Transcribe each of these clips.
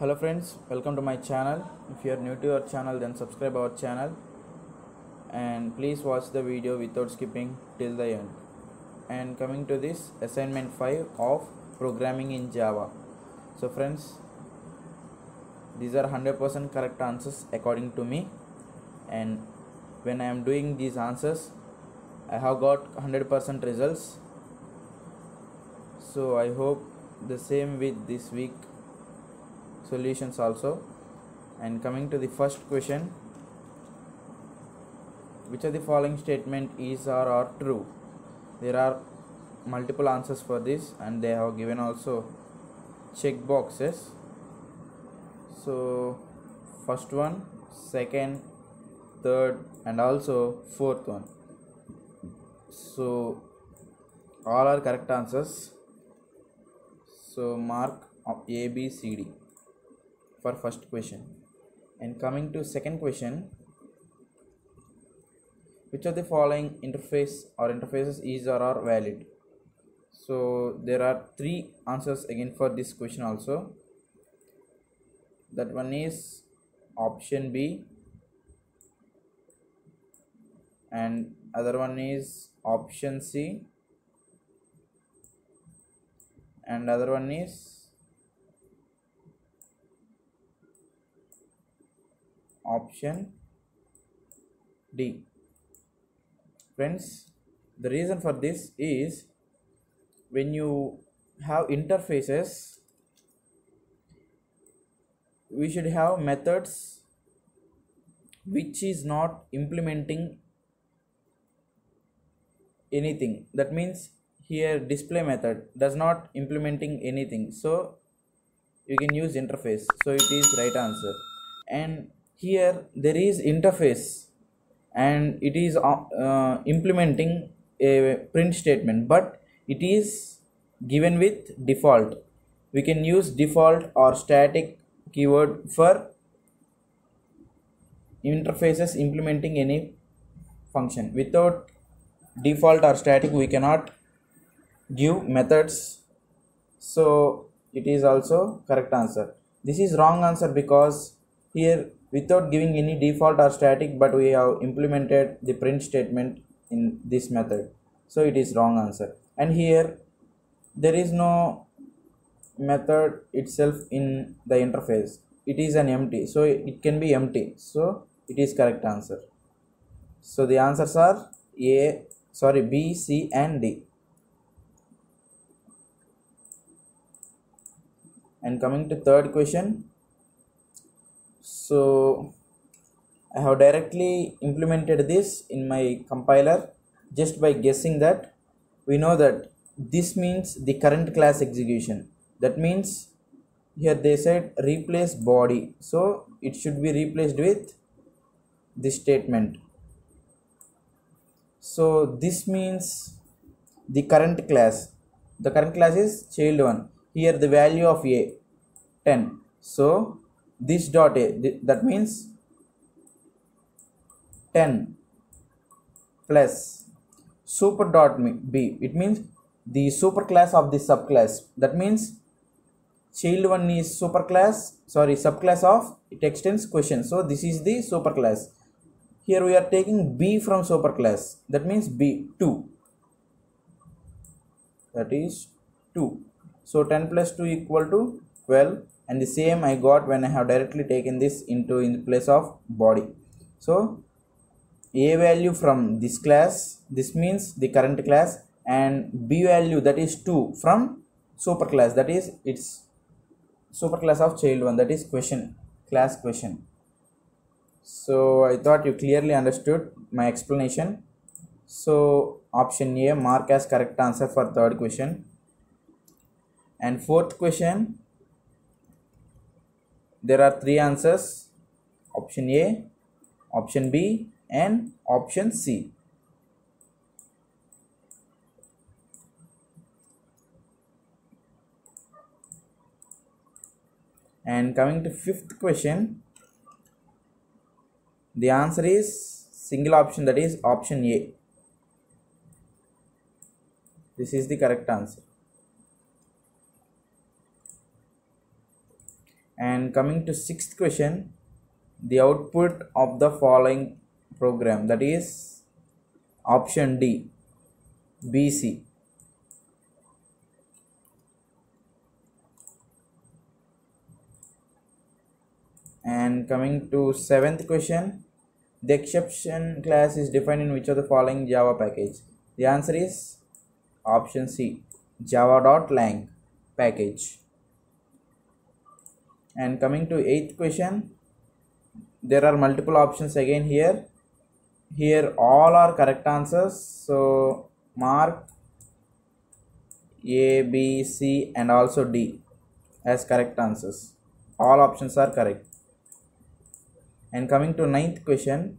hello friends welcome to my channel. If you are new to our channel then subscribe our channel. And please watch the video without skipping till the end. And coming to this assignment 5 of programming in java. So friends these are 100% correct answers according to me. And when i am doing these answers i have got 100% results. So i hope the same with this week solutions also. And coming to the first question which of the following statement is or are true? There are multiple answers for this and they have given also check boxes. So first one second third and also fourth one. So all are correct answers. So mark a b c d for first question. And coming to second question which of the following interface or interfaces is or are valid? So there are three answers again for this question also. That one is option b and other one is option c and other one is option D. Friends, the reason for this is when you have interfaces, we should have methods which is not implementing anything. That means here display method does not implementing anything. So you can use interface. So it is right answer. And here there is interface and it is uh, uh, implementing a print statement but it is given with default. We can use default or static keyword for interfaces implementing any function. Without default or static we cannot give methods. So it is also correct answer. This is wrong answer because here without giving any default or static but we have implemented the print statement in this method. So it is wrong answer. And here there is no method itself in the interface. It is an empty. So it can be empty. So it is correct answer. So the answers are a sorry b c and d. And coming to third question so i have directly implemented this in my compiler just by guessing that we know that this means the current class execution. That means here they said replace body. So it should be replaced with this statement. So this means the current class. The current class is child 1 here the value of a 10 so this dot a that means 10 plus super dot b. It means the super class of the subclass. That means child one is super class sorry subclass of it extends question. So this is the super class. Here we are taking b from super class. That means b 2 that is 2 so 10 plus 2 equal to 12 and the same I got when I have directly taken this into in place of body. So a value from this class this means the current class and b value that is 2 from super class that is its super class of child one that is question class question. So I thought you clearly understood my explanation. So option A mark as correct answer for third question. And fourth question there are three answers. Option A option B and option C. And coming to fifth question the answer is single option that is option A. This is the correct answer and coming to sixth question the output of the following program that is option d bc and coming to seventh question the exception class is defined in which of the following java package? The answer is option c java.lang package and coming to eighth question there are multiple options again here. Here all are correct answers. So mark a b c and also d as correct answers. All options are correct. And coming to ninth question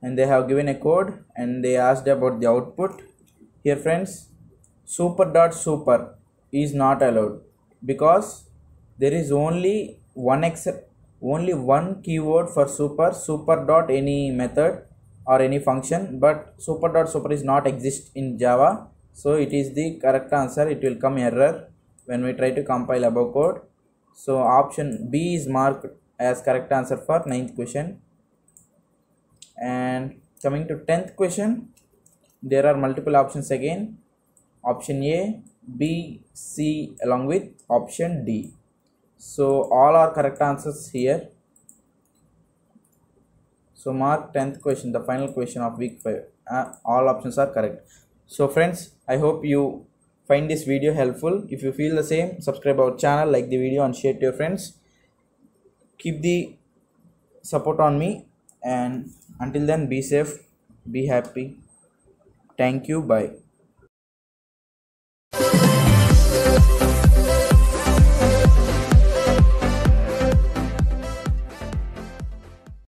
and they have given a code and they asked about the output. Here friends super dot super is not allowed because there is only one except only one keyword for super super dot any method or any function but super dot super is not exist in java. So it is the correct answer. It will come error when we try to compile above code. So option b is marked as correct answer for ninth question. And coming to 10th question there are multiple options again. Option a b c along with option d so all are correct answers here. So mark 10th question the final question of week 5 uh, all options are correct. So friends i hope you find this video helpful. If you feel the same subscribe our channel like the video and share to your friends. Keep the support on me. And until then be safe be happy. Thank you. Bye.